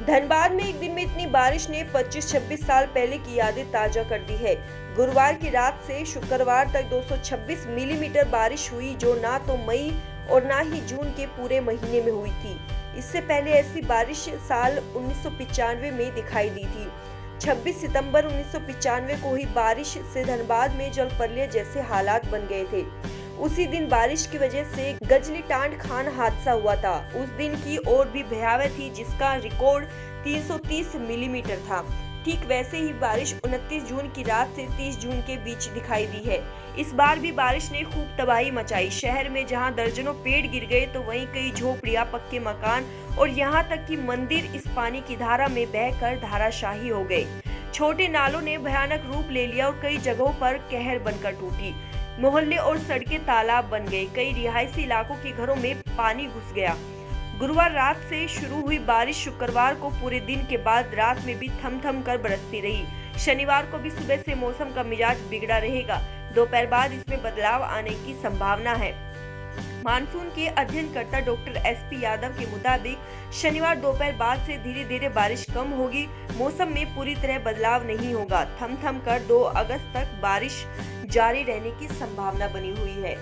धनबाद में एक दिन में इतनी बारिश ने 25-26 साल पहले की यादें ताज़ा कर दी है। गुरुवार की रात से शुक्रवार तक 226 मिलीमीटर बारिश हुई, जो ना तो मई और ना ही जून के पूरे महीने में हुई थी। इससे पहले ऐसी बारिश साल उन्नीस में दिखाई दी थी। 26 सितंबर उन्नीस को ही बारिश से धनबाद में जल प्रलय जैसे हालात बन गए थे। उसी दिन बारिश की वजह से गजली टांड खान हादसा हुआ था। उस दिन की और भी भयावह थी, जिसका रिकॉर्ड 330 मिलीमीटर था। ठीक वैसे ही बारिश 29 जून की रात से 30 जून के बीच दिखाई दी है। इस बार भी बारिश ने खूब तबाही मचाई। शहर में जहाँ दर्जनों पेड़ गिर गए तो वहीं कई झोपड़ियाँ, पक्के मकान और यहाँ तक कि मंदिर इस पानी की धारा में बहकर धाराशाही हो गए। छोटे नालों ने भयानक रूप ले लिया और कई जगहों पर कहर बनकर टूटी। मोहल्ले और सड़कें तालाब बन गए कई रिहायशी इलाकों के घरों में पानी घुस गया। गुरुवार रात से शुरू हुई बारिश शुक्रवार को पूरे दिन के बाद रात में भी थम थम कर बरसती रही। शनिवार को भी सुबह से मौसम का मिजाज बिगड़ा रहेगा। दोपहर बाद इसमें बदलाव आने की संभावना है। मानसून के अध्ययनकर्ता डॉक्टर एस पी यादव के मुताबिक, शनिवार दोपहर बाद से धीरे धीरे बारिश कम होगी। मौसम में पूरी तरह बदलाव नहीं होगा। थम थम कर 2 अगस्त तक बारिश जारी रहने की संभावना बनी हुई है।